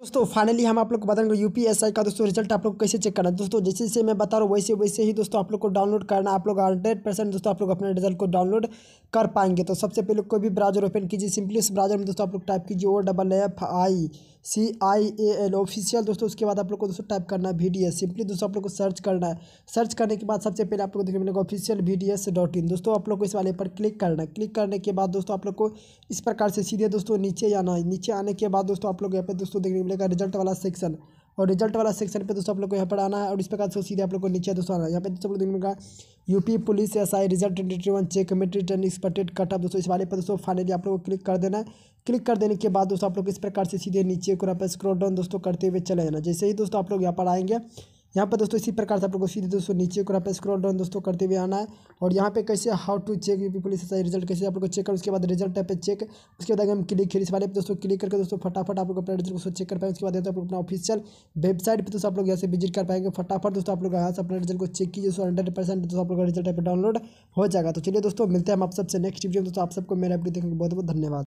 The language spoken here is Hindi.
दोस्तों फाइनली हम आप लोग को बताएँगे यूपीएसआई का दोस्तों रिज़ल्ट आप लोग कैसे चेक करना है। दोस्तों, जैसे जैसे मैं बता रहा हूँ वैसे वैसे ही दोस्तों आप लोग को डाउनलोड करना आप लोग हंड्रेड परसेंट दोस्तों आप लोग अपने रिज़ल्ट को डाउनलोड कर पाएँगे। तो सबसे पहले कोई भी ब्राउज़र ओपन कीजिए। सिंपली उस ब्राउज़र में दोस्तों आप लोग टाइप कीजिए O double F I C I A L official. दोस्तों उसके बाद आप लोग को दोस्तों टाइप करना है वी डी एस सिंपली दोस्तों आप लोग को सर्च करना है। सर्च करने के बाद सबसे पहले आप लोग को देखने मिलेगा official V D S dot in. दोस्तों आप लोग को इस वाले पर क्लिक करना है। क्लिक करने के बाद दोस्तों आप लोग को इस प्रकार से सीधे दोस्तों नीचे आना है। नीचे आने के बाद दोस्तों आप लोग यहाँ पे दोस्तों देखने मिलेगा रिज़ल्ट वाला सेक्शन। और रिज़ल्ट वाला सेक्शन पे दोस्तों आप लोग को यहाँ पर आना है और इस प्रकार से सीधे आप लोग को नीचे दोस्तों आना है। यहाँ पे दोस्तों आप लोग मिलेगा UP police S I result twenty one check मेट्री return expected cut off दोस्तों इस वाले पर दोस्तों फाइनली आप लोग को क्लिक कर देना है। क्लिक कर देने के बाद दोस्तों आप लोग इस प्रकार से सीधे नीचे को यहाँ स्क्रोल डाउन दोस्तों करते हुए चले जाना। जैसे ही दोस्तों आप लोग यहाँ पर आएँगे यहाँ पर दोस्तों इसी प्रकार से आप लोग को सीधे दोस्तों नीचे को पे स्क्रॉल डाउन दोस्तों करते हुए आना है। और यहाँ पे कैसे how to check UP police result कैसे आप लोग को चेक कर, उसके बाद रिज़ल्ट पे चेक उसके बाद अगर हम क्लिक खेल इस वाले पे दोस्तों क्लिक करके दोस्तों फटाफट आप लोग अपना रिज़ल्ट को चेक कर पाएँगे, उसके बाद आप लोग अपना ऑफिशियल वेबसाइट पर दोस्तों आप लोग यहाँ से विज़िट कर पाएँगे। फटाफट दोस्तों आप लोग यहाँ से अपने रिज़ल्ट को चेक कीजिए दोस्तों हंड्रेड परसेंट दोस्तों आप लोग रिज़ल्ट पर डाउनलोड हो जाएगा। तो चलिए दोस्तों मिलते हैं हम आप सबसे नेक्स्ट वीडियो दोस्तों आप सबको मेरा वीडियो देखने को बहुत बहुत धन्यवाद।